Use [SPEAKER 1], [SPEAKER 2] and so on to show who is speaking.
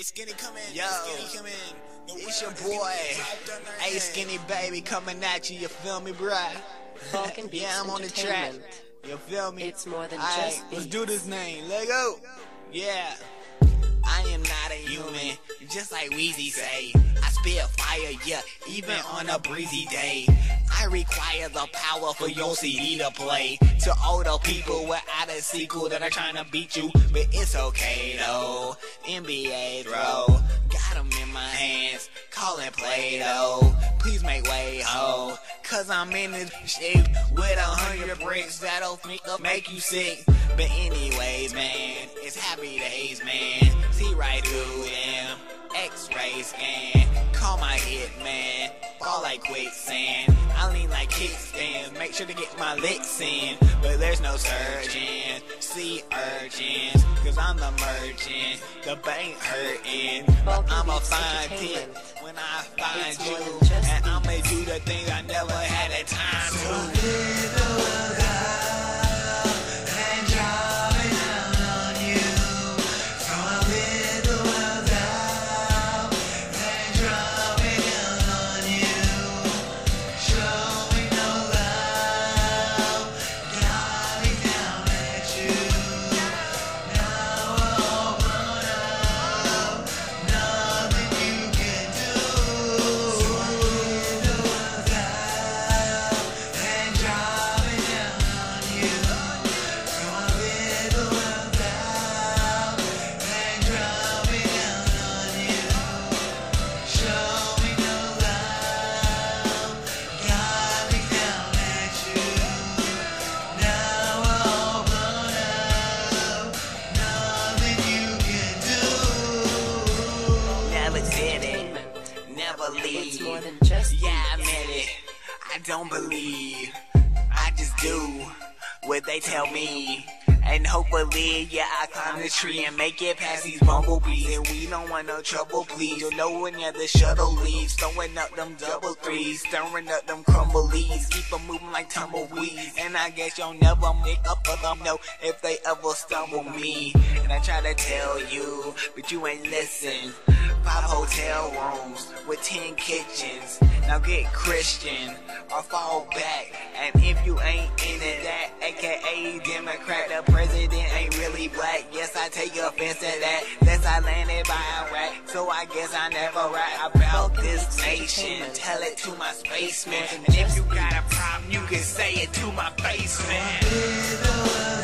[SPEAKER 1] Hey, Skinny, come in.
[SPEAKER 2] Yo,
[SPEAKER 1] Skinny, come in. The
[SPEAKER 2] It's your boy.
[SPEAKER 1] getting dropped on their
[SPEAKER 2] Hey, skinny baby, coming at you. You feel me, bruh? Yeah, I'm on the track. You feel me?
[SPEAKER 3] It's more than
[SPEAKER 2] Aight,
[SPEAKER 3] just
[SPEAKER 2] Let's do this name. Let go. Yeah. I am not a human, just like Weezy say. I spit fire, yeah, even on a breezy day. I require the power for your CD to play. To all the people without a sequel that are trying to beat you, but it's okay though. NBA throw, got 'em in my hands, call it play though. Please make way, ho. Cause I'm in this shit with a hundred bricks that'll make, you sick. But anyways, man, it's happy days, man. See right through them. X-ray scan. Call my hit, man. Fall like quicksand. I lean like kickstands. Make sure to get my licks in. But there's no surgeon. See urgents. Cause I'm the merchant. The bank hurting. But I'ma
[SPEAKER 3] Beats
[SPEAKER 2] find find
[SPEAKER 3] It's more
[SPEAKER 2] you.
[SPEAKER 3] It's more than just
[SPEAKER 2] Yeah, I admit it. I don't believe. I just do what they tell me. And hopefully, yeah, I climb the tree and make it past these bumblebees. And we don't want no trouble, please. You know when yeah, the shuttle leaves, throwing up them double threes, stirring up them crumblees, keep them moving like tumbleweeds. And I guess you'll never make up for them, no, if they ever stumble me. And I try to tell you, but you ain't listen. Five hotel rooms ten kitchens. Now get Christian or fall back. And if you ain't into that, aka Democrat, the president ain't really black. Yes, I take offense to that. That's I landed by a rat. So I guess I never rap about this nation. Tell it to my spaceman. And if you got a problem, you can say it to my face, man.